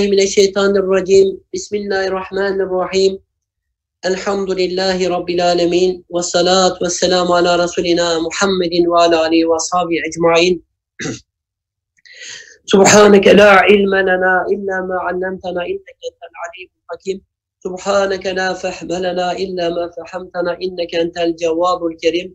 من الشيطان الرجيم. بسم الله الرحمن الرحيم. الحمد لله رب العالمين والصلاة والسلام على رسولنا محمد وعلى آله وأصحابه أجمعين. سبحانك لا علم لنا إلا ما علمتنا إنك أنت العليم الحكيم. سبحانك لا فهم لنا إلا ما فهمتنا إنك أنت الجواب الكريم.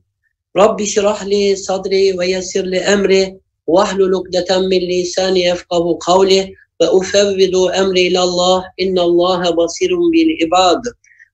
رب اشرح لي صدري ويسر لي أمري واحلل عقدة من لساني يفقه قولي. وأفوض أمري إلى الله. إن الله بصير بالعباد.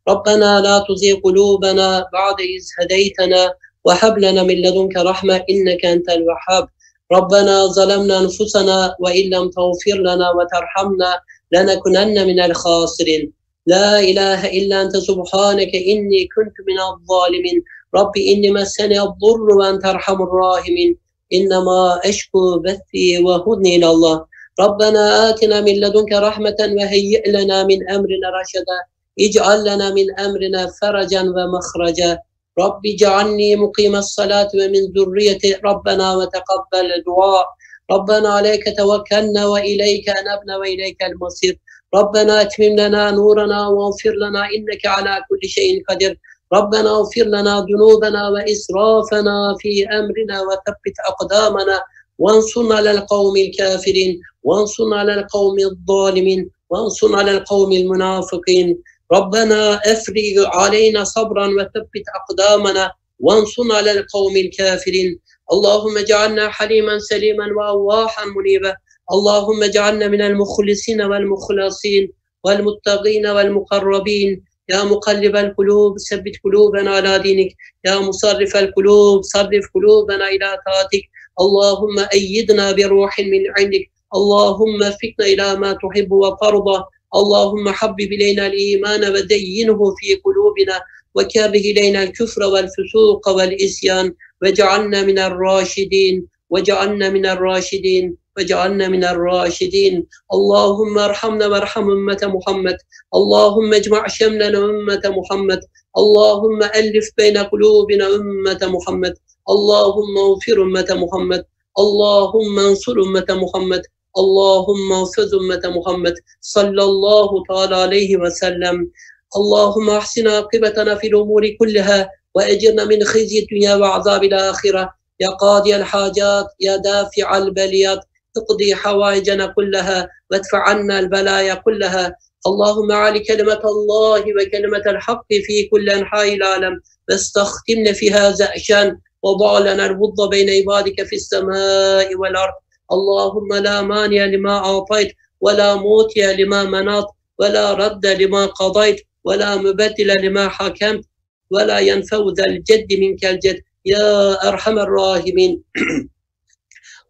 ربنا لا تزغ قلوبنا بعد إذ هديتنا وهب لنا من لدنك رحمة إنك أنت الوهاب. ربنا ظلمنا أنفسنا وإن لم تغفر لنا وترحمنا لنكونن من الخاسرين. لا إله إلا أنت. سبحانك إني كنت من الظالمين. رب إني مسني الضر وأنت أرحم الراحمين. إنما أشكو بثي وهدني إلى الله. ربنا آتنا من لدنك رحمة وهيئ لنا من أمرنا رشدا. اجعل لنا من أمرنا فرجا ومخرجا. رب اجعلني مقيم الصلاة ومن ذريتي. ربنا وتقبل دعاء. ربنا عليك توكلنا وإليك أنبنا وإليك المصير. ربنا أتمم لنا نورنا واغفر لنا إنك على كل شيء قدير. ربنا اغفر لنا ذنوبنا وإسرافنا في أمرنا وثبت أقدامنا. وانصرنا على القوم الكافرين وانصرنا على القوم الظالمين وانصرنا على القوم المنافقين. ربنا افرغ علينا صبرا وثبت أقدامنا وانصرنا على القوم الكافرين. اللهم اجعلنا حليما سليما وأواحا منيبا. اللهم اجعلنا من المخلصين والمخلصين والمتقين والمقربين. يا مقلب القلوب ثبت قلوبنا على دينك. يا مصرف القلوب صرف قلوبنا إلى طاعتك. اللهم أيدنا بروح من عندك اللهم فقنا إلى ما تحب وترضى اللهم حبب إلينا الإيمان وزينه في قلوبنا وكابه إلينا الكفر والفسوق والإسيان وجعلنا من الراشدين وجعلنا من الراشدين وجعلنا من الراشدين اللهم ارحمنا وارحم أمة محمد اللهم اجمع شملنا أمة محمد اللهم ألف بين قلوبنا أمة محمد اللهم اغفر أمة محمد اللهم انصر أمة محمد اللهم اغفر أمة محمد صلى الله تعالى عليه وسلم. اللهم احسن عاقبتنا في الأمور كلها وأجرنا من خزي الدنيا وعذاب الآخرة. يا قاضي الحاجات يا دافع البليات تقضي حوائجنا كلها وادفع عنا البلايا كلها. اللهم علي كلمة الله وكلمة الحق في كل أنحاء العالم واستختمنا في هذا الشأن. وضع لنا الوضع بين عبادك في السماء والأرض. اللهم لا مانع لما أعطيت ولا موتي لما منعت ولا رد لما قضيت ولا مبدل لما حكمت ولا ينفع ذا الجد منك الجد. يا أرحم الراحمين.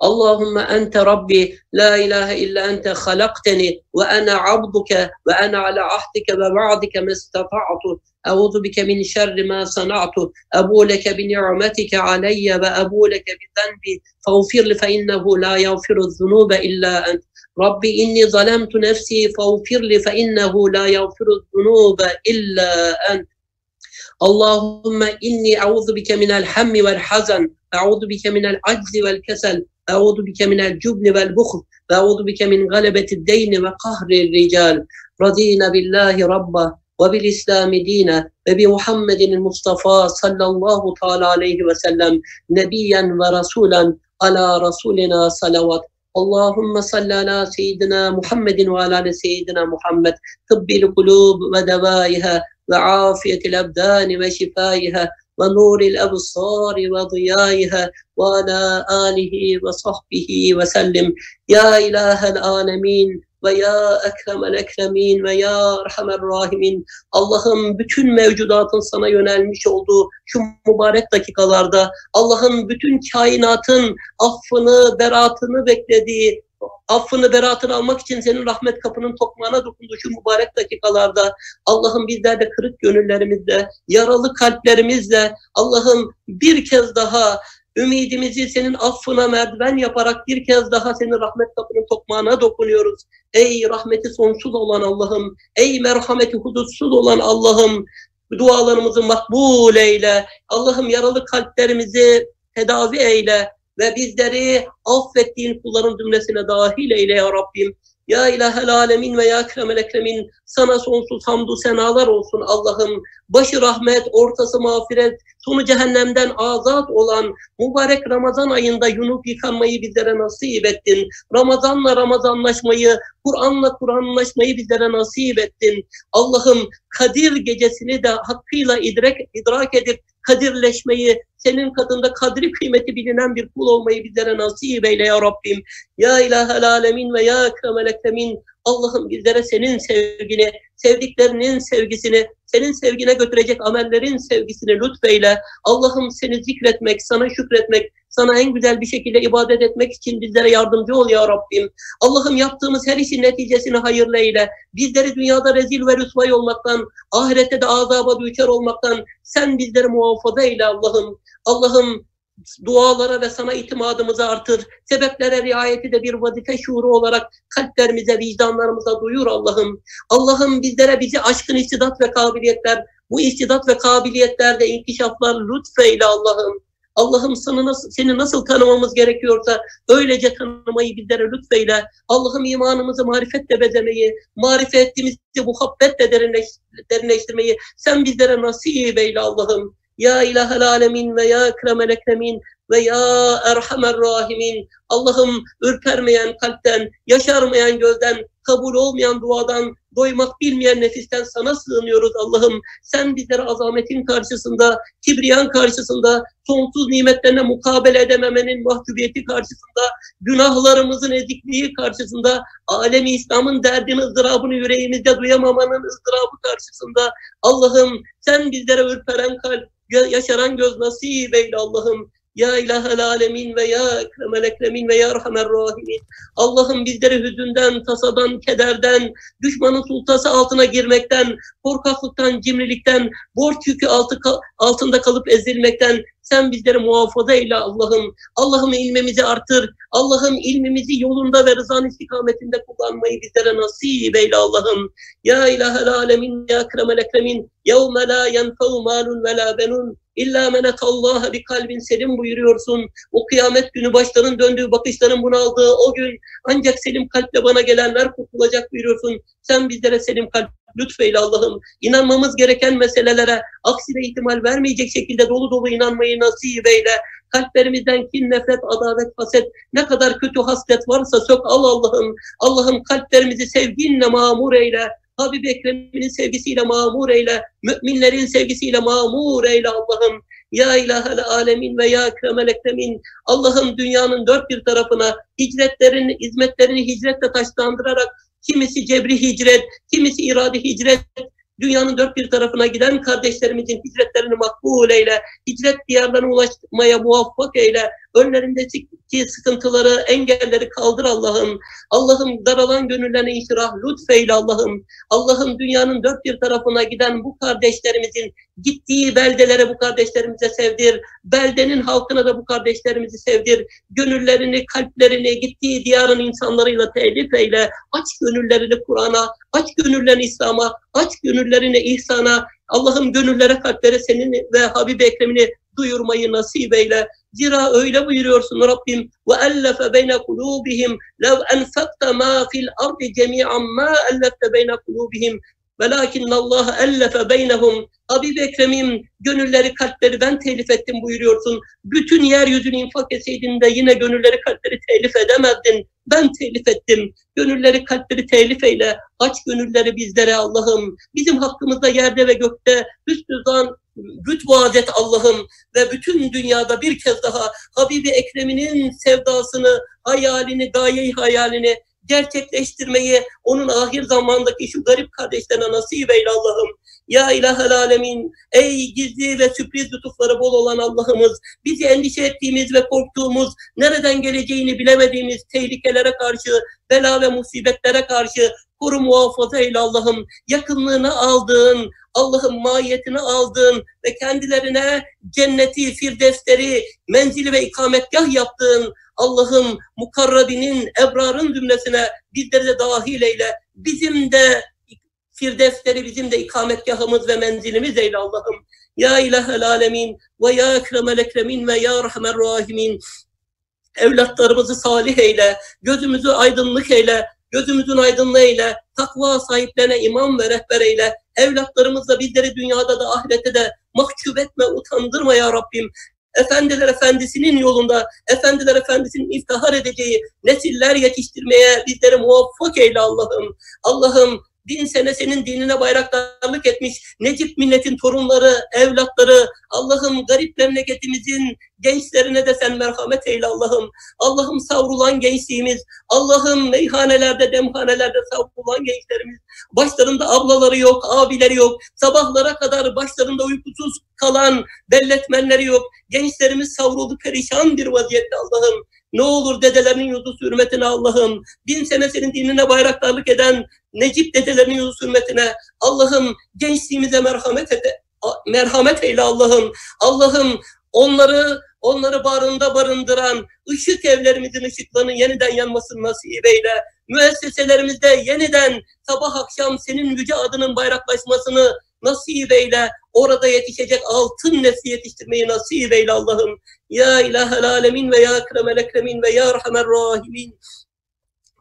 اللهم أنت ربي لا إله إلا أنت خلقتني وأنا عبدك وأنا على عهدك ووعدك ما استطعت. أعوذ بك من شر ما صنعت. أبو لك بنعمتك علي وأبو لك بذنبي. فاغفر لي فإنه لا يغفر الذنوب إلا أنت. ربي إني ظلمت نفسي فاغفر لي فإنه لا يغفر الذنوب إلا أنت. اللهم إني أعوذ بك من الهم والحزن أعوذ بك من العجز والكسل أعوذ بك من الجبن والبخل وأعوذ بك من غلبة الدين وقهر الرجال رضينا بالله ربا وبالإسلام دينا وبمحمد المصطفى صلى الله تعالى عليه وسلم نبيا ورسولا على رسولنا صلوات اللهم صل على سيدنا محمد وعلى آل سيدنا محمد طب القلوب ودوائها وعافية الأبدان وشفائها ونور الأبصار وضيائها وعلى آله وصحبه وسلم يا إله العالمين ve ya ekremel ekremin ve ya erhamer rahimin Allah'ım bütün mevcudatın sana yönelmiş olduğu şu mübarek dakikalarda Allah'ın bütün kainatın affını, beratını beklediği affını, beratını almak için senin rahmet kapının tokmağına dokunduğu şu mübarek dakikalarda Allah'ım bizler de kırık gönüllerimizle, yaralı kalplerimizle Allah'ım bir kez daha ümidimizi senin affına merdiven yaparak bir kez daha senin rahmet kapının tokmağına dokunuyoruz. Ey rahmeti sonsuz olan Allah'ım, ey merhameti hudutsuz olan Allah'ım, dualarımızı makbul eyle. Allah'ım yaralı kalplerimizi tedavi eyle ve bizleri affettiğin kulların cümlesine dahil eyle ya Rabbim. Ya ilahel alemin ve ya ekremel ekremin sana sonsuz hamdü senalar olsun Allah'ım. Başı rahmet, ortası mağfiret, sonu cehennemden azat olan mübarek Ramazan ayında yunup yıkanmayı bizlere nasip ettin. Ramazanla Ramazanlaşmayı, Kur'an'la Kur'anlaşmayı bizlere nasip ettin. Allah'ım Kadir gecesini de hakkıyla idrak, idrak edip kadirleşmeyi, senin katında kadri kıymeti bilinen bir kul olmayı bizlere nasip eyle ya Rabbim. Ya ilahel alemin ve ya ekremel. Allah'ım bizlere senin sevgini, sevdiklerinin sevgisini, senin sevgine götürecek amellerin sevgisini lütfeyle. Allah'ım seni zikretmek, sana şükretmek, sana en güzel bir şekilde ibadet etmek için bizlere yardımcı ol ya Rabbim. Allah'ım yaptığımız her işin neticesini hayırlı eyle. Bizleri dünyada rezil ve rüsvay olmaktan, ahirette de azaba düşer olmaktan sen bizleri muhafaza eyle Allah'ım. Allah'ım dualara ve sana itimadımızı artır. Sebeplere riayeti de bir vazife şuuru olarak kalplerimize, vicdanlarımıza duyur Allah'ım. Allah'ım bizlere bizi aşkın istidat ve kabiliyetler, bu istidat ve kabiliyetlerde inkişaflar lütfeyle Allah'ım. Allah'ım seni nasıl, seni nasıl tanımamız gerekiyorsa öylece tanımayı bizlere lütfeyle. Allah'ım imanımızı marifetle bezemeyi, marifetimizi muhabbetle derinleş, derinleştirmeyi sen bizlere nasip eyle Allah'ım. Ya ilahel alemin ve ya ekremel ekremin ve ya erhamer rahimin. Allah'ım ürpermeyen kalpten, yaşarmayan gözden, kabul olmayan duadan, doymak bilmeyen nefisten sana sığınıyoruz Allah'ım. Sen bizlere azametin karşısında, kibriyan karşısında, sonsuz nimetlerine mukabele edememenin mahcubiyeti karşısında, günahlarımızın ezikliği karşısında, alemi İslam'ın derdini, ızdırabını yüreğimizde duyamamanın ızdırabı karşısında, Allah'ım sen bizlere ürperen kalp, yaşaran göz nasip eyle Allah'ım. Ya ilahel alemin ve ya ekremel ekremin ve ya rahmer rahimin. Allah'ım bizleri hüzünden, tasadan, kederden, düşmanın sultası altına girmekten, korkaklıktan, cimrilikten, borç yükü altı, altında kalıp ezilmekten sen bizleri muhafaza eyle Allah'ım. Allah'ım ilmimizi artır. Allah'ım ilmimizi yolunda ve rızan istikametinde kullanmayı bizlere nasip eyle Allah'ım. Ya ilahel alemin ya ekremel ekremin. Yevme la yenfe'u malun ve la benun. İlla men etallaha bir kalbin selim buyuruyorsun. O kıyamet günü başların döndüğü, bakışların bunaldığı o gün ancak selim kalple bana gelenler kurtulacak buyuruyorsun. Sen bizlere selim kalp lütfeyle Allah'ım. İnanmamız gereken meselelere aksine ihtimal vermeyecek şekilde dolu dolu inanmayı nasip eyle. Kalplerimizden kin, nefret, adalet, haset, ne kadar kötü haslet varsa sök al Allah'ım. Allah'ım kalplerimizi sevginle mamur eyle. Habib Ekrem'in sevgisiyle mamur eyle. Müminlerin sevgisiyle mamur eyle Allah'ım. Ya ilahel alemin ve ya ekremel ekremin. Allah'ım dünyanın dört bir tarafına hicretlerini, hizmetlerini hicretle taşlandırarak kimisi cebri hicret, kimisi iradi hicret, dünyanın dört bir tarafına giden kardeşlerimizin hicretlerini makbul eyle, hicret diyarlarına ulaşmaya muvaffak eyle, önlerindeki sıkıntıları, engelleri kaldır Allah'ım. Allah'ım daralan gönüllerine inşirah lütfeyle Allah'ım. Allah'ım dünyanın dört bir tarafına giden bu kardeşlerimizin gittiği beldelere bu kardeşlerimize sevdir. Beldenin halkına da bu kardeşlerimizi sevdir. Gönüllerini, kalplerini gittiği diyarın insanlarıyla telif eyle. Aç gönüllerini Kur'an'a, aç gönüllerini İslam'a, aç gönüllerini ihsana. Allah'ım gönüllere, kalplere senin ve Habib Ekrem'ini duyurmayı nasip eyle. Zira öyle buyuruyorsun Rabbim ve ellefe beyne kulubihim lev enfekte ma fil ardi cemi'an ma ellefte beyne kulubihim Velakinne Allah ellefe beynehum. Habib Ekrem'im gönülleri kalpleri ben telif ettim buyuruyorsun. Bütün yeryüzünü infak etseydin de yine gönülleri kalpleri telif edemezdin. Ben telif ettim. Gönülleri kalpleri telif eyle. Aç gönülleri bizlere Allah'ım. Bizim hakkımızda yerde ve gökte hüsnü zan, rütbu et Allah'ım ve bütün dünyada bir kez daha Habibi Ekrem'inin sevdasını, hayalini, gayeyi hayalini gerçekleştirmeyi onun ahir zamandaki şu garip kardeşlerine nasip eyle Allah'ım. Ya ilahel alemin, ey gizli ve sürpriz lütufları bol olan Allah'ımız, bizi endişe ettiğimiz ve korktuğumuz, nereden geleceğini bilemediğimiz tehlikelere karşı, bela ve musibetlere karşı koru muhafaza eyle Allah'ım. Yakınlığını aldığın, Allah'ın mahiyetini aldığın ve kendilerine cenneti, firdevsleri, menzili ve ikametgah yaptığın Allah'ım mukarrabinin, ebrarın cümlesine bizleri de dahil eyle. Bizim de firdevsleri bizim de ikametgahımız ve menzilimiz eyle Allah'ım. Ya ilahel alemin ve ya ekremel ekremin ve ya rahmer rahimin. Evlatlarımızı salih eyle, gözümüzü aydınlık eyle, gözümüzün aydınlığı ile, takva sahiplerine imam ve rehber eyle. Evlatlarımızla bizleri dünyada da ahirette de mahcup etme, utandırma ya Rabbim. Efendiler Efendisi'nin yolunda, Efendiler Efendisi'nin iftihar edeceği nesiller yetiştirmeye bizleri muvaffak eyle Allah'ım. Allah'ım bin sene senin dinine bayraktarlık etmiş Necip milletin torunları, evlatları, Allah'ım garip memleketimizin gençlerine de sen merhamet eyle Allah'ım. Allah'ım savrulan gençliğimiz, Allah'ım meyhanelerde, demhanelerde savrulan gençlerimiz, başlarında ablaları yok, abileri yok, sabahlara kadar başlarında uykusuz kalan belletmenleri yok, gençlerimiz savruldu perişan bir vaziyette Allah'ım. Ne olur dedelerinin yüzü hürmetine Allah'ım. Bin sene senin dinine bayraktarlık eden Necip dedelerinin yüzü hürmetine Allah'ım gençliğimize merhamet et, merhamet eyle Allah'ım. Allah'ım onları onları barında barındıran ışık evlerimizin ışıklarının yeniden yanmasını nasip eyle. Müesseselerimizde yeniden sabah akşam senin yüce adının bayraklaşmasını nasip eyle. Orada yetişecek altın nesli yetiştirmeyi nasip eyle Allah'ım. Ya ilahel alemin ve ya ekremel ekremin ve ya rahmer rahimin.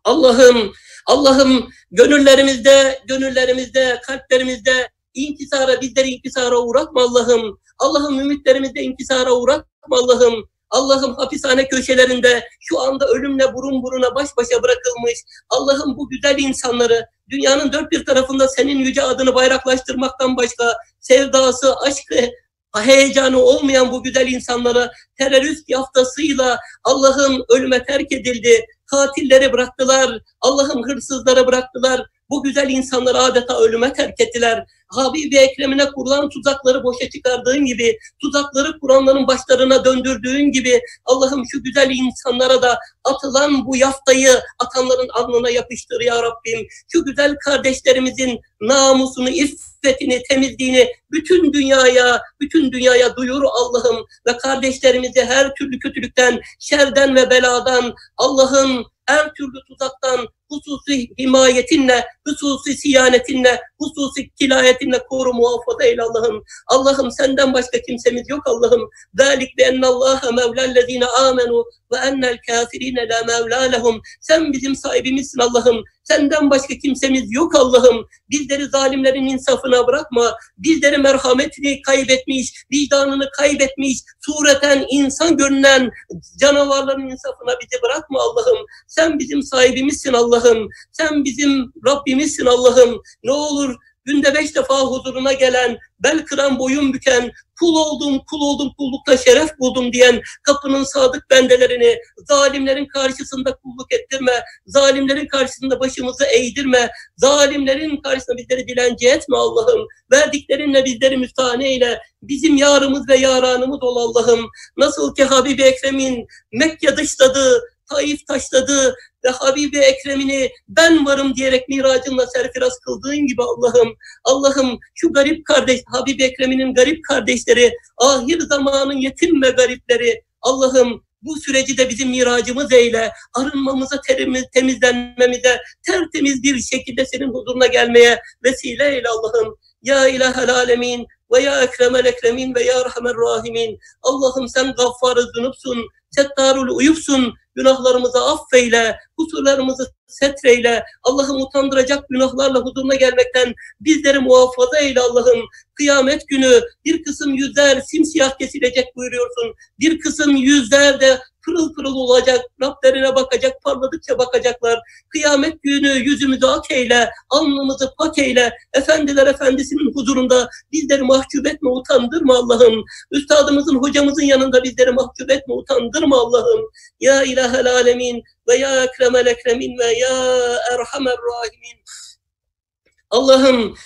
Allah'ım, Allah'ım gönüllerimizde, gönüllerimizde, kalplerimizde inkisara, bizleri inkisara uğratma Allah'ım. Allah'ım ümitlerimizde inkisara uğratma Allah'ım. Allah'ım hapishane köşelerinde şu anda ölümle burun buruna baş başa bırakılmış. Allah'ım bu güzel insanları dünyanın dört bir tarafında senin yüce adını bayraklaştırmaktan başka sevdası, aşkı, heyecanı olmayan bu güzel insanlara terörist yaftasıyla Allah'ım ölüme terk edildi. Katilleri bıraktılar. Allah'ım hırsızları bıraktılar. Bu güzel insanları adeta ölüme terk ettiler. Habibi Ekrem'ine kurulan tuzakları boşa çıkardığın gibi, tuzakları kuranların başlarına döndürdüğün gibi Allah'ım şu güzel insanlara da atılan bu yaftayı atanların alnına yapıştır ya Rabbim. Şu güzel kardeşlerimizin namusunu, iffetini, temizliğini bütün dünyaya, bütün dünyaya duyur Allah'ım ve kardeşlerimizi her türlü kötülükten, şerden ve beladan Allah'ım her türlü tuzaktan hususi himayetinle, hususi siyanetinle, hususi kilayetinle koru muhafaza eyle Allah'ım. Allah'ım senden başka kimsemiz yok Allah'ım. Zalik bi ennallâhe mevlellezîne âmenû ve ennel kâfirîne la mevlâ. Sen bizim sahibimizsin Allah'ım. Senden başka kimsemiz yok Allah'ım. Bizleri zalimlerin insafına bırakma. Bizleri merhametini kaybetmiş, vicdanını kaybetmiş, sureten insan görünen canavarların insafına bizi bırakma Allah'ım. Sen bizim sahibimizsin Allah'ım. Sen bizim Rabbimizsin Allah'ım. Ne olur günde beş defa huzuruna gelen, bel kıran, boyun büken, kul oldum, kul oldum, kullukta şeref buldum diyen kapının sadık bendelerini zalimlerin karşısında kulluk ettirme, zalimlerin karşısında başımızı eğdirme, zalimlerin karşısında bizleri dilenci etme Allah'ım. Verdiklerinle bizleri müstahane eyle. Bizim yarımız ve yaranımız ol Allah'ım. Nasıl ki Habibi Ekrem'in Mekke dışladığı, Taif taşladı ve Habibi Ekrem'ini ben varım diyerek miracınla serfiraz kıldığın gibi Allah'ım. Allah'ım şu garip kardeş, Habibi Ekrem'inin garip kardeşleri, ahir zamanın yetim ve garipleri, Allah'ım bu süreci de bizim miracımız eyle. Arınmamıza, terimiz, temizlenmemize, tertemiz bir şekilde senin huzuruna gelmeye vesile eyle Allah'ım. Ya ilahel alemin ve ya ekremel ekremin ve ya rahmer rahimin. Allah'ım sen gaffarı zunupsun, settarul uyupsun, günahlarımızı affeyle, kusurlarımızı setreyle, Allah'ım utandıracak günahlarla huzuruna gelmekten bizleri muhafaza eyle Allah'ım. Kıyamet günü bir kısım yüzler simsiyah kesilecek buyuruyorsun. Bir kısım yüzler de pırıl pırıl olacak, Rablerine bakacak, parladıkça bakacaklar. Kıyamet günü yüzümüzü ak eyle, alnımızı pak eyle. Efendiler Efendisi'nin huzurunda bizleri mahcup etme, utandırma Allah'ım. Üstadımızın, hocamızın yanında bizleri mahcup etme, utandırma Allah'ım. Ya ilahel alemin ve ya ekremel ekremin ve ya erhamer rahimin. Allah'ım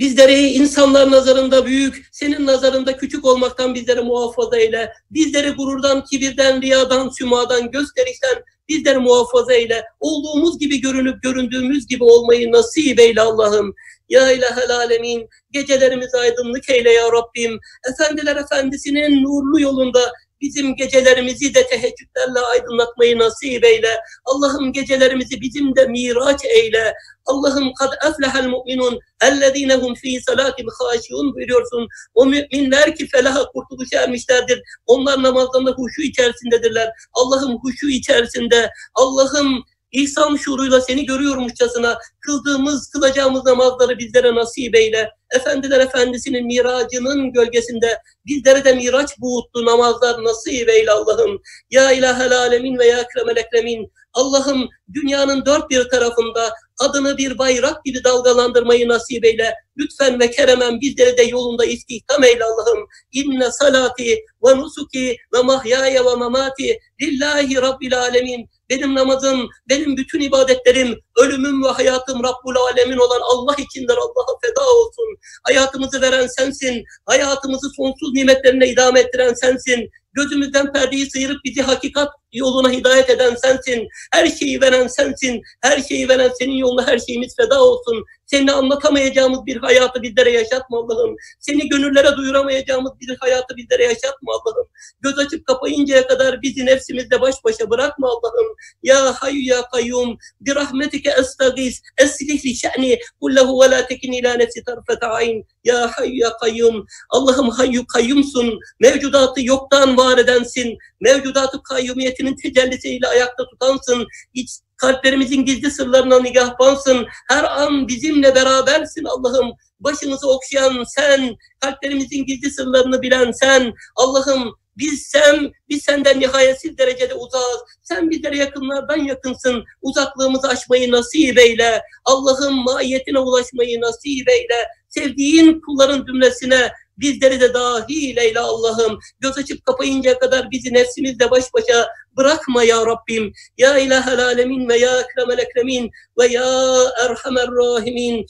Bizleri insanlar nazarında büyük, senin nazarında küçük olmaktan bizleri muhafaza eyle. Bizleri gururdan, kibirden, riyadan, sümadan, gösterişten bizleri muhafaza eyle. Olduğumuz gibi görünüp göründüğümüz gibi olmayı nasip eyle Allah'ım. Ya ilahel alemin, gecelerimizi aydınlık eyle ya Rabbim. Efendiler Efendisi'nin nurlu yolunda bizim gecelerimizi de teheccüdlerle aydınlatmayı nasip eyle. Allah'ım gecelerimizi bizim de miraç eyle. Allah'ım kad eflehel mu'minun ellezine hum fi salatim haşiun buyuruyorsun. O müminler ki felaha kurtuluşa ermişlerdir. Onlar namazlarında huşu içerisindedirler. Allah'ım huşu içerisinde. Allah'ım İhsan şuuruyla seni görüyormuşçasına kıldığımız, kılacağımız namazları bizlere nasip eyle. Efendiler Efendisi'nin miracının gölgesinde bizlere de miraç buğutlu namazlar nasip eyle Allah'ım. Ya ilahel alemin ve ya ekremel ekremin. Allah'ım dünyanın dört bir tarafında adını bir bayrak gibi dalgalandırmayı nasip eyle. Lütfen ve keremen bizleri de yolunda istihdam eyle Allah'ım. İnne salati ve nusuki ve mahyaya ve mamati lillahi rabbil alemin. Benim namazım, benim bütün ibadetlerim, ölümüm ve hayatım Rabbul Alemin olan Allah içindir. Allah'a feda olsun. Hayatımızı veren sensin. Hayatımızı sonsuz nimetlerine idame ettiren sensin. Gözümüzden perdeyi sıyırıp bizi hakikat yoluna hidayet eden sensin. Her şeyi veren sensin. Her şeyi veren senin yoluna her şeyimiz feda olsun. Seni anlatamayacağımız bir hayatı bizlere yaşatma Allah'ım. Seni gönüllere duyuramayacağımız bir hayatı bizlere yaşatma Allah'ım. Göz açıp kapayıncaya kadar bizi nefsimizle baş başa bırakma Allah'ım. Ya hayyu ya kayyum bir rahmetike estagis eslih li şe'ni kullahu ve la tekin ila nefsi tarfete ayn. Ya hayyu ya kayyum Allah'ım hayyu kayyumsun. Mevcudatı yoktan var edensin. Mevcudatı kayyumiyetinin tecellisiyle ayakta tutansın. İç kalplerimizin gizli sırlarına nigahbansın. Her an bizimle berabersin Allah'ım. Başımızı okşayan sen, kalplerimizin gizli sırlarını bilen sen. Allah'ım biz sen, biz senden nihayetsiz derecede uzağız. Sen bizlere yakınlardan yakınsın. Uzaklığımızı aşmayı nasip eyle. Allah'ım maiyetine ulaşmayı nasip eyle. Sevdiğin kulların cümlesine bizleri de dahil eyle Allah'ım. Göz açıp kapayıncaya kadar bizi nefsimizle baş başa bırakma ya Rabbim. Ya ilahel alemin ve ya ekremel ekremin ve ya erhamer rahimin.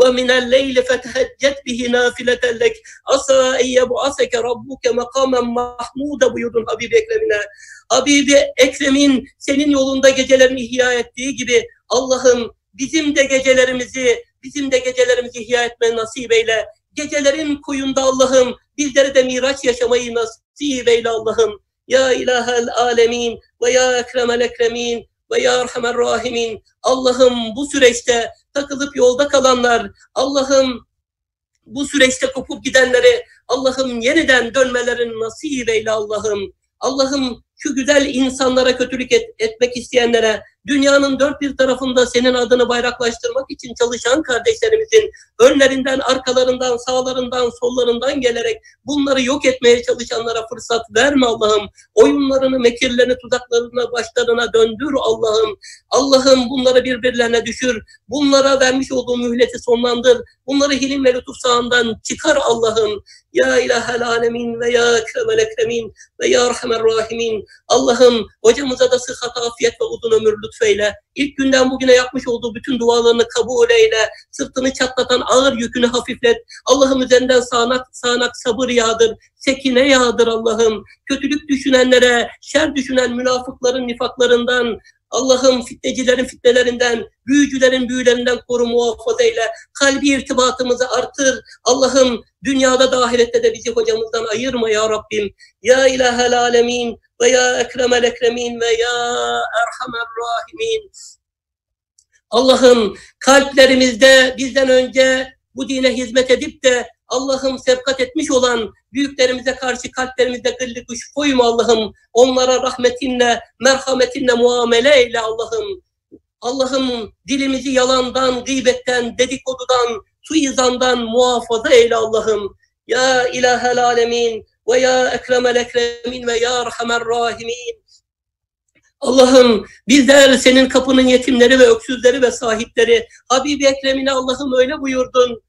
ومن الليل فتهجد به نافلة لك عسى أن يبعثك ربك مقاما محمودا buyurdun Habibi Ekrem'ine. Habibi Ekrem'in senin yolunda gecelerini ihya ettiği gibi Allah'ım bizim de gecelerimizi bizim de gecelerimizi ihya etme nasip eyle. Gecelerin koyunda Allah'ım bizlere de miraç yaşamayı nasip eyle Allah'ım. Ya ilahel alemin ve ya ekremel ekremin ve ya erhamer rahimin. Allah'ım bu süreçte takılıp yolda kalanlar, Allah'ım bu süreçte kopup gidenleri, Allah'ım yeniden dönmelerin nasip eyle Allah'ım. Allah'ım şu güzel insanlara kötülük et, etmek isteyenlere, dünyanın dört bir tarafında senin adını bayraklaştırmak için çalışan kardeşlerimizin önlerinden, arkalarından, sağlarından, sollarından gelerek bunları yok etmeye çalışanlara fırsat verme Allah'ım. Oyunlarını, mekirlerini, tuzaklarını başlarına döndür Allah'ım. Allah'ım bunları birbirlerine düşür. Bunlara vermiş olduğu mühleti sonlandır. Bunları hilim ve lütuf sağından çıkar Allah'ım. Ya ilahel alemin ve ya ekremel ekremin ve ya rahmer rahimin. Allah'ım hocamıza da sıhhat, afiyet ve uzun ömür lütfeyle. İlk günden bugüne yapmış olduğu bütün dualarını kabul eyle. Sırtını çatlatan ağır yükünü hafiflet. Allah'ım üzerinden sağanak sağanak sabır yağdır. Sekine yağdır Allah'ım. Kötülük düşünenlere, şer düşünen münafıkların nifaklarından, Allah'ım fitnecilerin fitnelerinden, büyücülerin büyülerinden koru muhafaza eyle. Kalbi irtibatımızı artır. Allah'ım dünyada da ahirette de bizi hocamızdan ayırma ya Rabbim. Ya ilahel alemin ve ya ekremel ekremin ve ya erhamer rahimin. Allah'ım kalplerimizde bizden önce bu dine hizmet edip de Allah'ım sevkat etmiş olan büyüklerimize karşı kalplerimizde gıllı kuş koyma Allah'ım. Onlara rahmetinle, merhametinle muamele eyle Allah'ım. Allah'ım dilimizi yalandan, gıybetten, dedikodudan, suizandan muhafaza eyle Allah'ım. Ya ilahel alemin ve ya ekremel ekremin ve ya rahmer rahimin. Allah'ım bizler senin kapının yetimleri ve öksüzleri ve sahipleri. Habibi Ekrem'ine Allah'ım öyle buyurdun.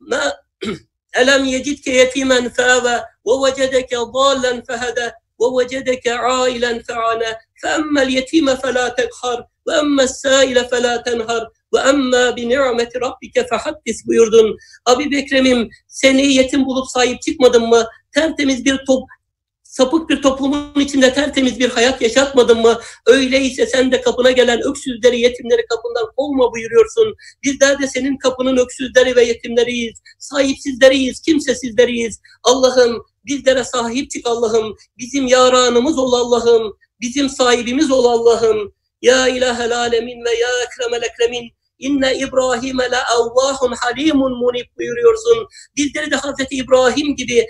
ما ألم يجدك يتيما فآوى ووجدك ضالا فهدى ووجدك عائلا فعنى فأما اليتيم فلا تقهر وأما السائل فلا تنهر وأما بنعمة ربك فحدث buyurdun. Abi Bekrem'im seni yetim bulup sahip çıkmadın mı? Tertemiz bir top sapık bir toplumun içinde tertemiz bir hayat yaşatmadın mı? Öyleyse sen de kapına gelen öksüzleri, yetimleri kapından kovma buyuruyorsun. Bizler de senin kapının öksüzleri ve yetimleriyiz. Sahipsizleriyiz, kimsesizleriyiz. Allah'ım bizlere sahip çık Allah'ım. Bizim yaranımız ol Allah'ım. Bizim sahibimiz ol Allah'ım. Ya ilahel alemin ve ya ekremel ekremin. İnne İbrahim'e la avvahun halimun munib buyuruyorsun. Bizleri de Hazreti İbrahim gibi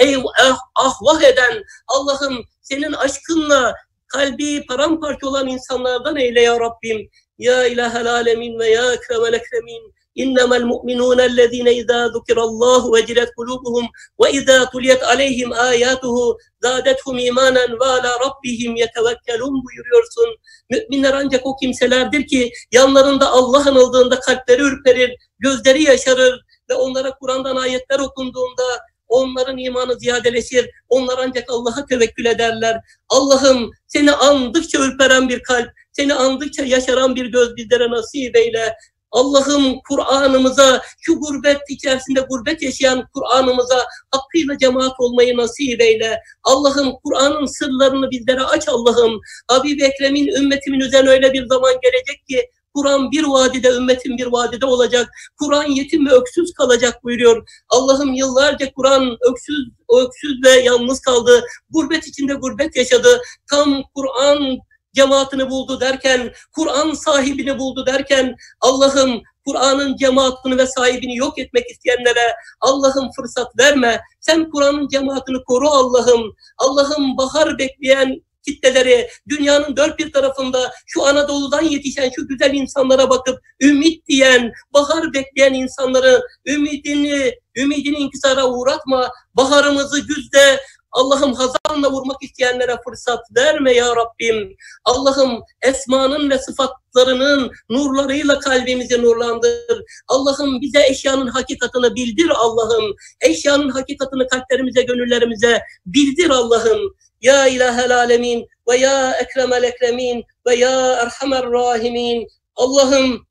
ev ah, ahvah eden Allah'ım senin aşkınla kalbi paramparça olan insanlardan eyle ya Rabbim. Ya ilahel alemin ve ya ekremel ekremin. إنما المؤمنون الذين إذا ذكر الله وجلت قلوبهم وإذا تليت عليهم آياته زادتهم إيمانا وعلى ربهم يتوكلون buyuruyorsun. Müminler ancak o kimselerdir ki yanlarında Allah anıldığında kalpleri ürperir, gözleri yaşarır ve onlara Kur'an'dan ayetler okunduğunda onların imanı ziyadeleşir. Onlar ancak Allah'a tevekkül ederler. Allah'ım seni andıkça ürperen bir kalp, seni andıkça yaşaran bir göz bizlere nasip eyle. Allah'ım Kur'an'ımıza, şu gurbet içerisinde gurbet yaşayan Kur'an'ımıza hakkıyla cemaat olmayı nasip eyle. Allah'ım Kur'an'ın sırlarını bizlere aç Allah'ım. Habib Ekrem'in ümmetimin üzerine öyle bir zaman gelecek ki Kur'an bir vadide, ümmetin bir vadide olacak. Kur'an yetim ve öksüz kalacak buyuruyor. Allah'ım yıllarca Kur'an öksüz, öksüz ve yalnız kaldı. Gurbet içinde gurbet yaşadı. Tam Kur'an cemaatini buldu derken, Kur'an sahibini buldu derken, Allah'ım Kur'an'ın cemaatini ve sahibini yok etmek isteyenlere Allah'ım fırsat verme. Sen Kur'an'ın cemaatini koru Allah'ım. Allah'ım bahar bekleyen kitleleri dünyanın dört bir tarafında şu Anadolu'dan yetişen şu güzel insanlara bakıp ümit diyen, bahar bekleyen insanları ümidini, ümidini inkisara uğratma. Baharımızı güzde Allah'ım hazanla vurmak isteyenlere fırsat verme ya Rabbim. Allah'ım esmanın ve sıfatlarının nurlarıyla kalbimizi nurlandır. Allah'ım bize eşyanın hakikatını bildir Allah'ım. Eşyanın hakikatını kalplerimize, gönüllerimize bildir Allah'ım. Ya ilahel alemin ve ya ekremel ekremin ve ya erhamer rahimin. Allah'ım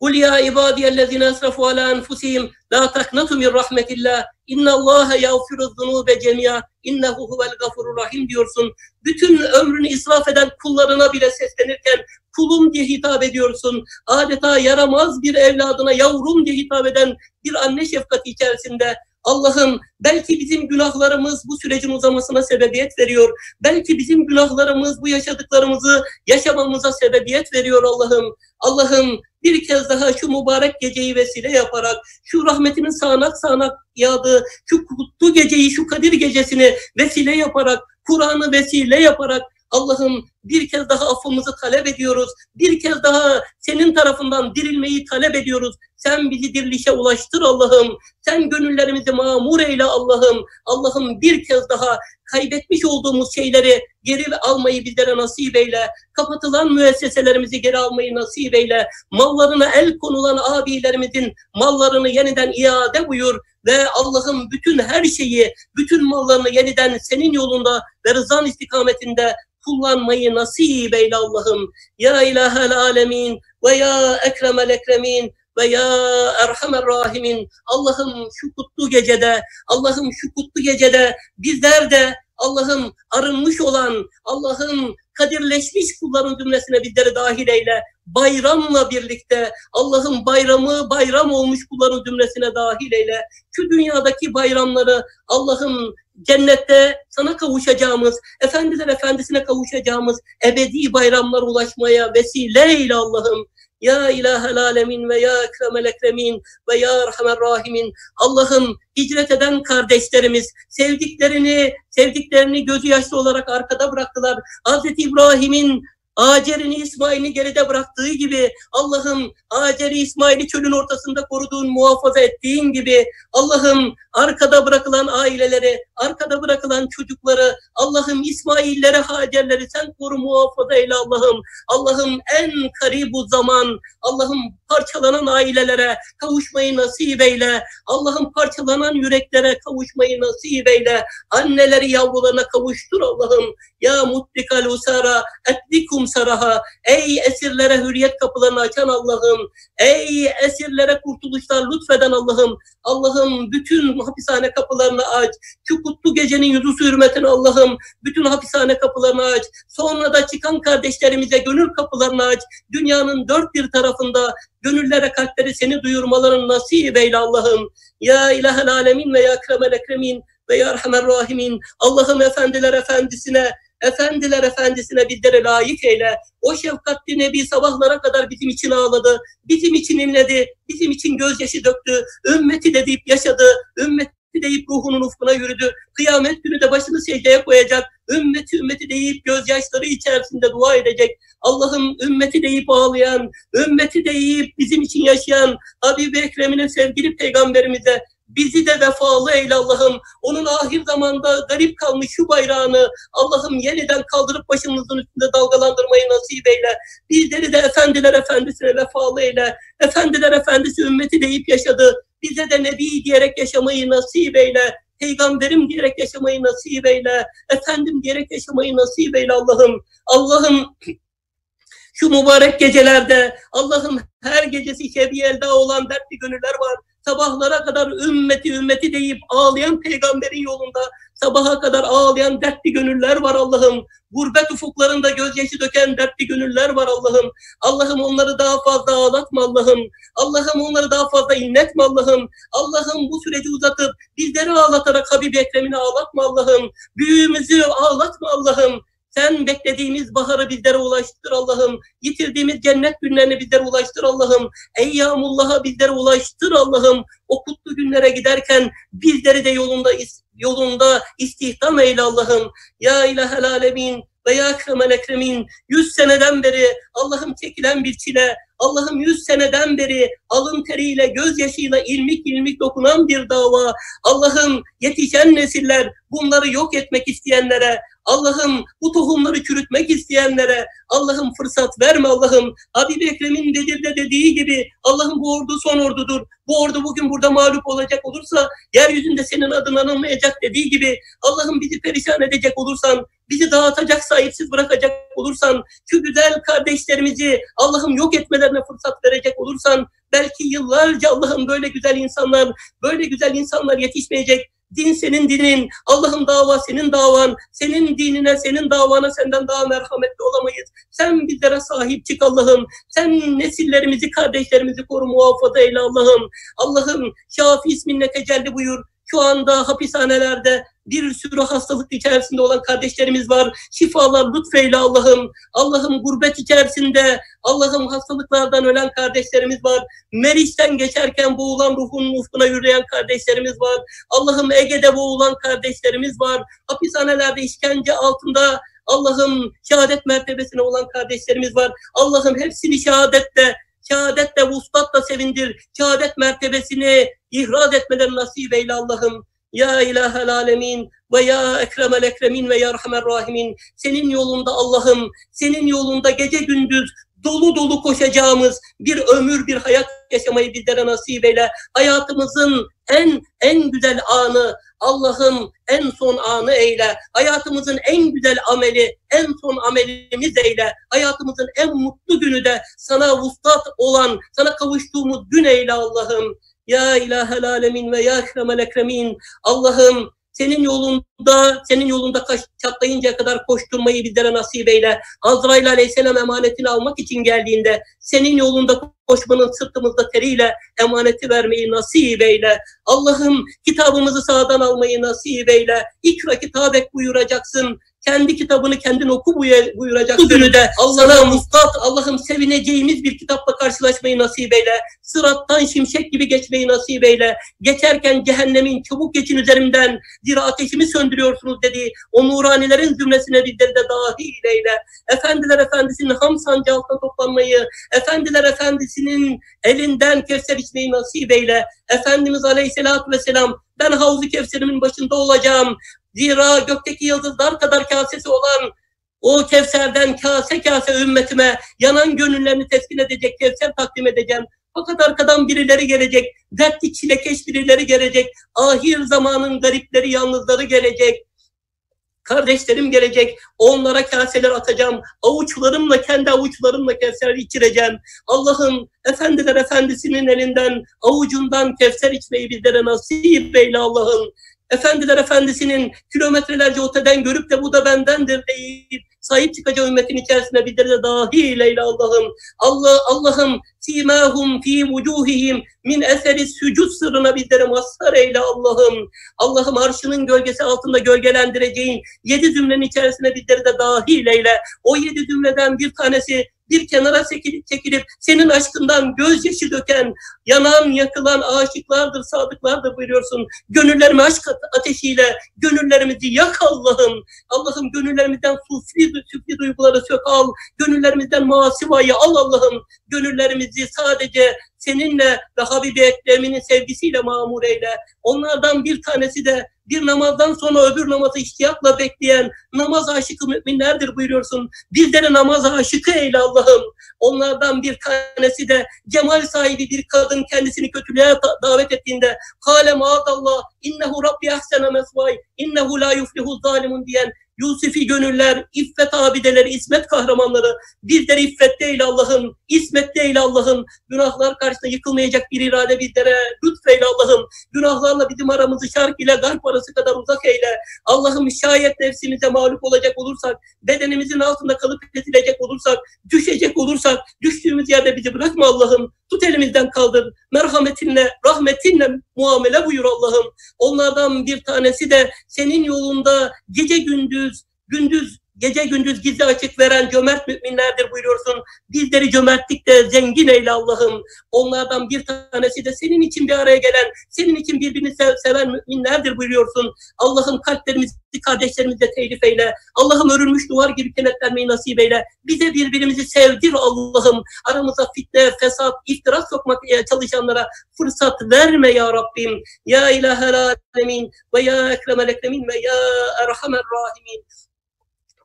Kul ya ibadiyellezine esrafu ala enfusihim la taknatu min rahmetillah. İnna Allah yağfiru zunube cemia. İnnehu huvel gafurur rahim diyorsun. Bütün ömrünü israf eden kullarına bile seslenirken kulum diye hitap ediyorsun. Adeta yaramaz bir evladına yavrum diye hitap eden bir anne şefkati içerisinde Allah'ım belki bizim günahlarımız bu sürecin uzamasına sebebiyet veriyor. Belki bizim günahlarımız bu yaşadıklarımızı yaşamamıza sebebiyet veriyor Allah'ım. Allah'ım bir kez daha şu mübarek geceyi vesile yaparak, şu rahmetinin sağanak sağanak yağdığı, şu kutlu geceyi, şu Kadir gecesini vesile yaparak, Kur'an'ı vesile yaparak Allah'ım bir kez daha affımızı talep ediyoruz. Bir kez daha senin tarafından dirilmeyi talep ediyoruz. Sen bizi dirilişe ulaştır Allah'ım. Sen gönüllerimizi mamur eyle Allah'ım. Allah'ım bir kez daha kaybetmiş olduğumuz şeyleri geri almayı bizlere nasip eyle. Kapatılan müesseselerimizi geri almayı nasip eyle. Mallarına el konulan abilerimizin mallarını yeniden iade buyur ve Allah'ım bütün her şeyi, bütün mallarını yeniden senin yolunda ve rızan istikametinde kullanmayı nasip eyle Allah'ım. Ya ilahel alemin ve ya ekremel ekremin ve ya erhamer rahimin. Allah'ım şu kutlu gecede, Allah'ım şu kutlu gecede bizler de Allah'ım arınmış olan, Allah'ım kadirleşmiş kulların cümlesine bizleri dahil eyle. Bayramla birlikte Allah'ım bayramı bayram olmuş kulların cümlesine dahil eyle. Şu dünyadaki bayramları Allah'ım cennette sana kavuşacağımız, efendiler efendisine kavuşacağımız ebedi bayramlara ulaşmaya vesile eyle Allah'ım. Ya ilahel alemin ve ya ekremel ekremin ve ya erhamer rahimin. Allah'ım hicret eden kardeşlerimiz sevdiklerini, sevdiklerini gözü yaşlı olarak arkada bıraktılar. Hazreti İbrahim'in Hacer'ini İsmail'i geride bıraktığı gibi Allah'ım Hacer'i İsmail'i çölün ortasında koruduğun, muhafaza ettiğin gibi Allah'ım arkada bırakılan aileleri, arkada bırakılan çocukları Allah'ım İsmail'lere, Hacer'leri sen koru muhafaza eyle Allah'ım. Allah'ım en karibu zaman Allah'ım parçalanan ailelere kavuşmayı nasip eyle. Allah'ım parçalanan yüreklere kavuşmayı nasip eyle. Anneleri yavrularına kavuştur Allah'ım. Ya mutlikal usara etlikum saraha. Ey esirlere hürriyet kapılarını açan Allah'ım. Ey esirlere kurtuluşlar lütfeden Allah'ım. Allah'ım bütün hapishane kapılarını aç. Şu kutlu gecenin yüzü hürmetine Allah'ım. Bütün hapishane kapılarını aç. Sonra da çıkan kardeşlerimize gönül kapılarını aç. Dünyanın dört bir tarafında gönüllere kalpleri seni duyurmaların nasip eyle Allah'ım. Ya ilahel alemin ve ya ekremel ekremin ve ya erhamer rahimin. Allah'ım efendiler efendisine Efendiler efendisine bizlere layık eyle. O şefkatli Nebi sabahlara kadar bizim için ağladı. Bizim için inledi. Bizim için gözyaşı döktü. Ümmeti de deyip yaşadı. Ümmet deyip ruhunun ufkuna yürüdü. Kıyamet günü de başını secdeye koyacak. Ümmeti ümmeti deyip gözyaşları içerisinde dua edecek. Allah'ım ümmeti deyip ağlayan, ümmeti deyip bizim için yaşayan Habib-i Ekrem'ine sevgili peygamberimize Bizi de vefalı eyle Allah'ım. Onun ahir zamanda garip kalmış şu bayrağını Allah'ım yeniden kaldırıp başımızın üstünde dalgalandırmayı nasip eyle. Bizleri de efendiler efendisine vefalı eyle. Efendiler efendisi ümmeti deyip yaşadı. Bize de Nebi diyerek yaşamayı nasip eyle. Peygamberim diyerek yaşamayı nasip eyle. Efendim diyerek yaşamayı nasip eyle Allah'ım. Allah'ım şu mübarek gecelerde Allah'ım her gecesi şebi elde olan dertli gönüller var sabahlara kadar ümmeti ümmeti deyip ağlayan peygamberin yolunda sabaha kadar ağlayan dertli gönüller var Allah'ım. Gurbet ufuklarında gözyaşı döken dertli gönüller var Allah'ım. Allah'ım onları daha fazla ağlatma Allah'ım. Allah'ım onları daha fazla inletme Allah'ım. Allah'ım bu süreci uzatıp bizleri ağlatarak Habib Ekrem'ini ağlatma Allah'ım. Büyüğümüzü ağlatma Allah'ım. Sen beklediğimiz baharı bizlere ulaştır Allah'ım. Yitirdiğimiz cennet günlerini bizlere ulaştır Allah'ım. Eyyamullah'a bizlere ulaştır Allah'ım. O kutlu günlere giderken bizleri de yolunda yolunda istihdam eyle Allah'ım. Ya ilahel alemin ve ya ekremel ekremin. Yüz seneden beri Allah'ım çekilen bir çile, Allah'ım yüz seneden beri alın teriyle, gözyaşıyla ilmik ilmik dokunan bir dava. Allah'ım yetişen nesiller bunları yok etmek isteyenlere, Allah'ım bu tohumları çürütmek isteyenlere Allah'ım fırsat verme Allah'ım. Habib Ekrem'in dediği gibi Allah'ım bu ordu son ordudur. Bu ordu bugün burada mağlup olacak olursa yeryüzünde senin adın anılmayacak dediği gibi Allah'ım bizi perişan edecek olursan, bizi dağıtacak, sahipsiz bırakacak olursan, şu güzel kardeşlerimizi Allah'ım yok etmelerine fırsat verecek olursan belki yıllarca Allah'ım böyle güzel insanlar, böyle güzel insanlar yetişmeyecek Din senin dinin, Allah'ın dava senin davan, senin dinine, senin davana senden daha merhametli olamayız. Sen bizlere sahip çık Allah'ım. Sen nesillerimizi, kardeşlerimizi koru muhafaza eyle Allah'ım. Allah'ım Şafi isminle tecelli buyur. Şu anda hapishanelerde bir sürü hastalık içerisinde olan kardeşlerimiz var. Şifalar lütfeyle Allah'ım. Allah'ım gurbet içerisinde Allah'ım hastalıklardan ölen kardeşlerimiz var. Meriç'ten geçerken boğulan ruhun ufkuna yürüyen kardeşlerimiz var. Allah'ım Ege'de boğulan kardeşlerimiz var. Hapishanelerde işkence altında Allah'ım şehadet mertebesine olan kardeşlerimiz var. Allah'ım hepsini şehadette şehadetle vuslatla sevindir. Şehadet mertebesini ihraz etmeden nasip eyle Allah'ım. Ya ilahel alemin ve ya ekremel ekremin ve ya rahmer rahimin. Senin yolunda Allah'ım, senin yolunda gece gündüz dolu dolu koşacağımız bir ömür, bir hayat yaşamayı bizlere nasip eyle. Hayatımızın en en güzel anı, Allah'ım en son anı eyle. Hayatımızın en güzel ameli, en son amelimiz eyle. Hayatımızın en mutlu günü de sana vuslat olan, sana kavuştuğumuz gün eyle Allah'ım. Ya ilahel alemin ve ya ekremel ekremin. Allah'ım senin yolunda, senin yolunda çatlayıncaya kadar koşturmayı bizlere nasip eyle. Azrail aleyhisselam emanetini almak için geldiğinde senin yolunda koşmanın sırtımızda teriyle emaneti vermeyi nasip eyle. Allah'ım kitabımızı sağdan almayı nasip eyle. İkra kitabek buyuracaksın kendi kitabını kendin oku buyuracak. Bu günü de Allah'a mustat, Allah'ım sevineceğimiz bir kitapla karşılaşmayı nasip eyle. Sırattan şimşek gibi geçmeyi nasip eyle. Geçerken cehennemin çabuk geçin üzerimden zira ateşimi söndürüyorsunuz dedi. O nuranilerin zümresine bizleri de dahil eyle. Efendiler Efendisi'nin ham sancı altına toplanmayı, Efendiler Efendisi'nin elinden kevser içmeyi nasip eyle. Efendimiz Aleyhisselatü Vesselam ben Havzu Kevser'imin başında olacağım. Zira gökteki yıldızlar kadar kasesi olan o Kevser'den kase kase ümmetime yanan gönüllerini teskin edecek Kevser takdim edeceğim. Fakat arkadan birileri gelecek, dertli çilekeş birileri gelecek, ahir zamanın garipleri, yalnızları gelecek. Kardeşlerim gelecek, onlara kaseler atacağım. Avuçlarımla, kendi avuçlarımla kevser içireceğim. Allah'ım, efendiler efendisinin elinden, avucundan kevser içmeyi bizlere nasip eyle Allah'ım. Efendiler Efendisi'nin kilometrelerce öteden görüp de bu da bendendir deyip sahip çıkacağı ümmetin içerisine bizleri de dahil eyle Allah'ım. Allah, Allah'ım simahum fi vucuhihim min eseri sücud sırrına bizleri mazhar eyle Allah'ım. Allah'ım arşının gölgesi altında gölgelendireceğin yedi zümrenin içerisine bizleri de dahil eyle. O yedi zümreden bir tanesi bir kenara çekilip, çekilip senin aşkından gözyaşı döken, yanan, yakılan aşıklardır, sadıklardır buyuruyorsun. Gönüllerimi aşk ateşiyle, gönüllerimizi yak Allah'ım. Allah'ım gönüllerimizden sufi, sufi duyguları sök al. Gönüllerimizden masivayı al Allah'ım. Gönüllerimizi sadece seninle ve Habibi Ekrem'inin sevgisiyle mamur eyle. Onlardan bir tanesi de bir namazdan sonra öbür namazı iştiyakla bekleyen namaz aşıkı müminlerdir buyuruyorsun. Bizleri namaz aşıkı eyle Allah'ım. Onlardan bir tanesi de cemal sahibi bir kadın kendisini kötülüğe davet ettiğinde kâle maadallah innehu rabbi ahsene mesvay innehu la yuflihu zalimun diyen Yusufi gönüller, iffet abideleri, ismet kahramanları, bizleri iffette eyle Allah'ım, ismette eyle Allah'ım, günahlar karşısında yıkılmayacak bir irade bizlere. Lütfeyle Allah'ım, günahlarla bizim aramızı şark ile garp arası kadar uzak eyle. Allah'ım şayet nefsimize mağlup olacak olursak, bedenimizin altında kalıp edilecek olursak, düşecek olursak, düştüğümüz yerde bizi bırakma Allah'ım, tut elimizden kaldır, merhametinle, rahmetinle muamele buyur Allah'ım. Onlardan bir tanesi de senin yolunda gece gündüz, gündüz gece gündüz gizli açık veren cömert müminlerdir buyuruyorsun. Bizleri cömertlikte zengin eyle Allah'ım. Onlardan bir tanesi de senin için bir araya gelen, senin için birbirini sev seven müminlerdir buyuruyorsun. Allah'ım kalplerimizi kardeşlerimizle telif eyle. Allah'ım örülmüş duvar gibi kenetlenmeyi nasip eyle. Bize birbirimizi sevdir Allah'ım. Aramıza fitne, fesat, iftira sokmak çalışanlara fırsat verme ya Rabbim. Ya ilahel alemin ve ya ekremel ekremin ve ya erhamer rahimin.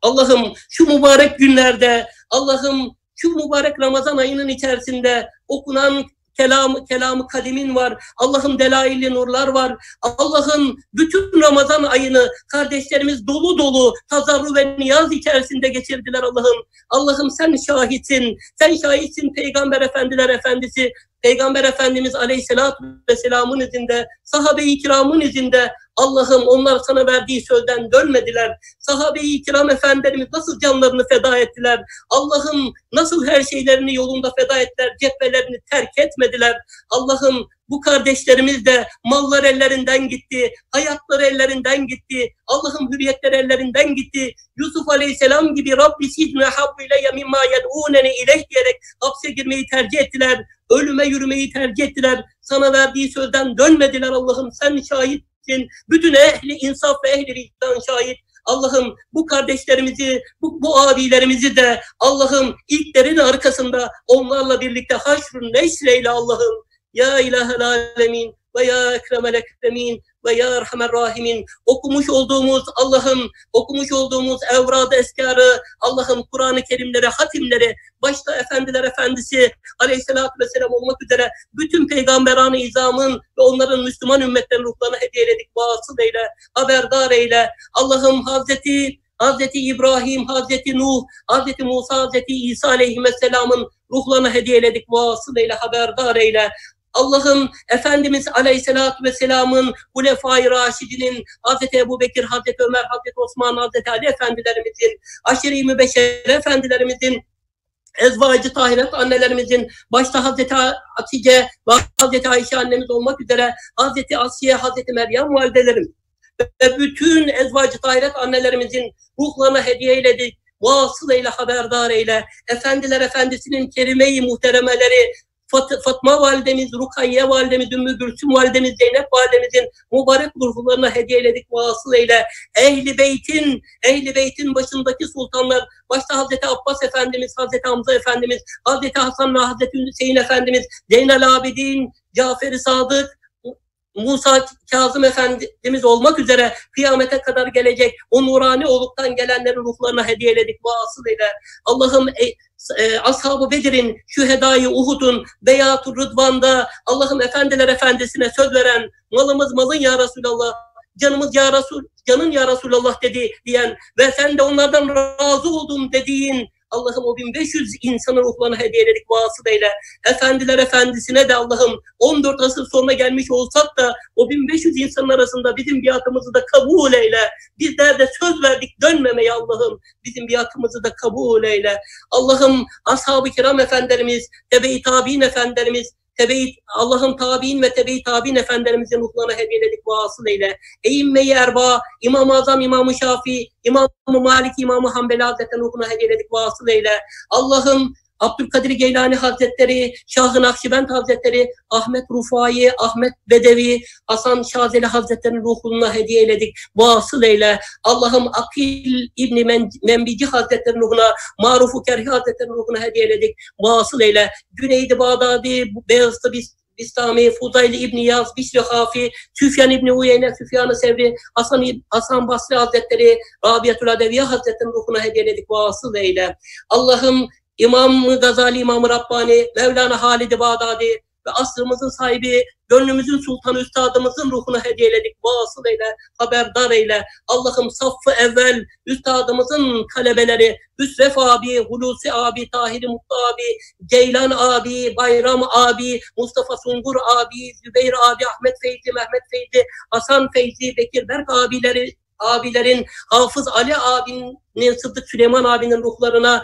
Allah'ım şu mübarek günlerde, Allah'ım şu mübarek Ramazan ayının içerisinde okunan kelam, kelamı kadimin var. Allah'ım delailli nurlar var. Allah'ım bütün Ramazan ayını kardeşlerimiz dolu dolu tazarru ve niyaz içerisinde geçirdiler Allah'ım. Allah'ım sen şahitsin. Sen şahitsin Peygamber Efendiler Efendisi. Peygamber Efendimiz Aleyhisselatü Vesselam'ın izinde, sahabe-i kiramın izinde Allah'ım onlar sana verdiği sözden dönmediler. Sahabe-i kiram efendilerimiz nasıl canlarını feda ettiler. Allah'ım nasıl her şeylerini yolunda feda ettiler. Cephelerini terk etmediler. Allah'ım bu kardeşlerimiz de mallar ellerinden gitti, hayatları ellerinden gitti, Allah'ım hürriyetler ellerinden gitti. Yusuf Aleyhisselam gibi Rabbi sidne habbileye mimma yed'uneni ileyh diyerek hapse girmeyi tercih ettiler. Ölüme yürümeyi tercih ettiler. Sana verdiği sözden dönmediler Allah'ım. Sen şahitsin. Bütün ehli insaf ve ehli vicdan şahit. Allah'ım bu kardeşlerimizi, bu, bu abilerimizi de Allah'ım ilklerin arkasında onlarla birlikte haşrun neşreyle Allah'ım. Ya ilahel alemin ve ya ekremel ekremin ve ya erhamer rahimin okumuş olduğumuz Allah'ım okumuş olduğumuz evrad eskarı Allah'ım Kur'an-ı Kerimleri, hatimleri başta Efendiler Efendisi aleyhissalatü vesselam olmak üzere bütün peygamberan-ı izamın ve onların Müslüman ümmetlerin ruhlarına hediyeledik. Vasıl eyle, haberdar eyle. Allah'ım Hazreti Hazreti İbrahim, Hazreti Nuh, Hazreti Musa, Hazreti İsa aleyhisselamın ruhlarına hediyeledik. Vasıl eyle, haberdar eyle. Allah'ım Efendimiz Aleyhisselatü Vesselam'ın Hulefai Raşidinin Hazreti Ebu Bekir, Hazreti Ömer, Hazreti Osman, Hazreti Ali Efendilerimizin, Aşeri Mübeşşer Efendilerimizin ezvacı tahiret annelerimizin başta Hazreti Hatice ve Hazreti Ayşe annemiz olmak üzere Hazreti Asiye, Hazreti Meryem validelerim ve bütün ezvacı tahiret annelerimizin ruhlarına hediye eyledik. Vasıl eyle, haberdar eyle. Efendiler Efendisi'nin kerime-i muhteremeleri, Fat Fatma validemiz, Rukayye validemiz, Ümmü Gülsüm validemiz, Zeynep validemizin mübarek ruhlarına hediyeledik vasıl eyle. Ehli beytin, ehli beytin başındaki sultanlar, başta Hazreti Abbas Efendimiz, Hazreti Hamza Efendimiz, Hazreti Hasan ve Hazreti Hüseyin Efendimiz, Zeynel Abidin, Cafer-i Sadık, Musa Kazım Efendimiz olmak üzere kıyamete kadar gelecek o nurani oluktan gelenlerin ruhlarına hediyeledik vasıl ile. Allah'ım e, Ashab-ı Bedir'in, Şühedai Uhud'un, Beyat-ı Rıdvan'da Allah'ım Efendiler Efendisi'ne söz veren malımız malın ya Resulallah, canımız ya Resul, canın ya Resulallah dedi diyen ve sen de onlardan razı oldun dediğin Allah'ım o 1500 insanı ruhlarına hediye ederek vasıl eyle. Efendiler efendisine de Allah'ım 14 asır sonra gelmiş olsak da o 1500 insanın arasında bizim biatımızı da kabul eyle. Bizler de söz verdik dönmemeye Allah'ım. Bizim biatımızı da kabul eyle. Allah'ım ashab-ı kiram efendilerimiz, tebe-i tabi'in efendilerimiz, tebe Allah'ın tabi'in ve tebe-i tabi'in efendilerimizin ruhlarına hediyeledik vasıl eyle. Eğimme-i erba, İmam-ı Azam, İmam-ı Şafii, İmam-ı Malik, İmam-ı Hanbeli Hazretleri ruhuna hediyeledik vasıl eyle. Allah'ım Abdülkadir Geylani Hazretleri, Şah-ı Nakşibend Hazretleri, Ahmet Rufai, Ahmet Bedevi, Hasan Şazeli Hazretleri'nin ruhuna hediye eyledik. Vasıl eyle. Allah'ım Akil İbni Men Menbici Hazretleri'nin ruhuna, Maruf-u Kerhi Hazretleri'nin ruhuna hediye eyledik. Vasıl eyle. Güneydi Bağdadi, Beyazıt'ı biz Bistami, Fudayl İbni Yaz, Bişri Hafi, Süfyan İbni Uyeyne, Süfyan-ı Sevri, Hasan, Hasan Basri Hazretleri, Rabiatül Adeviye Hazretleri'nin ruhuna hediyeledik vasıl eyle. Allah'ım İmam Gazali, İmam Rabbani, Mevlana Halid-i Bağdadi ve asrımızın sahibi, gönlümüzün sultanı üstadımızın ruhuna hediyeledik. Vasıl eyle, haberdar eyle. Allah'ım saffı evvel üstadımızın talebeleri, Hüsref abi, Hulusi abi, Tahir Mutlu abi, Ceylan abi, Bayram abi, Mustafa Sungur abi, Zübeyir abi, Ahmet Feyzi, Mehmet Feyzi, Hasan Feyzi, Bekir Berk abileri, abilerin, Hafız Ali abinin, Sıddık Süleyman abinin ruhlarına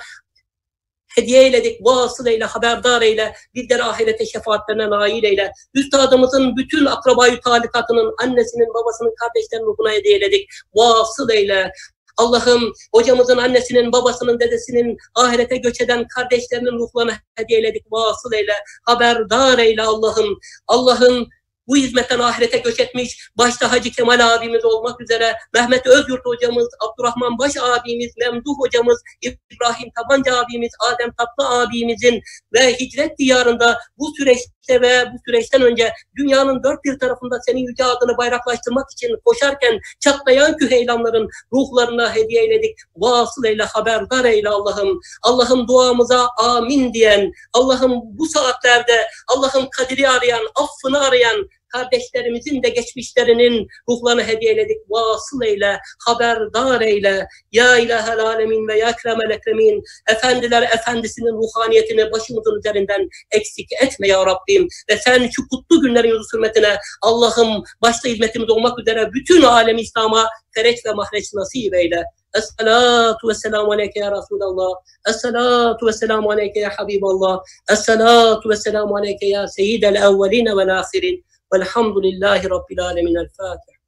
hediye eyledik, vasıl eyle, haberdar eyle, bizleri ahirete şefaatlerine nail eyle. Üstadımızın bütün akrabayı talikatının, annesinin, babasının, kardeşlerinin ruhuna hediye eyledik, vasıl eyle. Allah'ım hocamızın annesinin, babasının, dedesinin ahirete göç eden kardeşlerinin ruhlarına hediye eyledik, vasıl eyle, haberdar eyle Allah'ım. Allah'ım bu hizmetten ahirete göç etmiş, başta Hacı Kemal abimiz olmak üzere, Mehmet Özyurt hocamız, Abdurrahman Baş abimiz, Memduh hocamız, İbrahim Tabanca abimiz, Adem Tatlı abimizin ve hicret diyarında bu süreçte ve bu süreçten önce dünyanın dört bir tarafında senin yüce adını bayraklaştırmak için koşarken çatlayan küheylanların ruhlarına hediye eyledik. Vasıl eyle, haberdar eyle Allah'ım. Allah'ım duamıza amin diyen, Allah'ım bu saatlerde Allah'ım kadiri arayan, affını arayan, kardeşlerimizin de geçmişlerinin ruhlarını hediye eyledik. Vasıl eyle, haberdar eyle. Ya ilahel alemin ve ya ekremel ekremin. Efendiler efendisinin ruhaniyetini başımızın üzerinden eksik etme ya Rabbim. Ve sen şu kutlu günlerin yolu hürmetine Allah'ım başta hizmetimiz olmak üzere bütün alemi İslam'a fereç ve mahreç nasip eyle. Esselatu ve selamu aleyke ya Resulallah. Esselatu ve selamu aleyke ya Habiballah. Esselatu ve selamu aleyke ya Seyyidel evveline vel ahirin. والحمد لله رب العالمين. الفاتح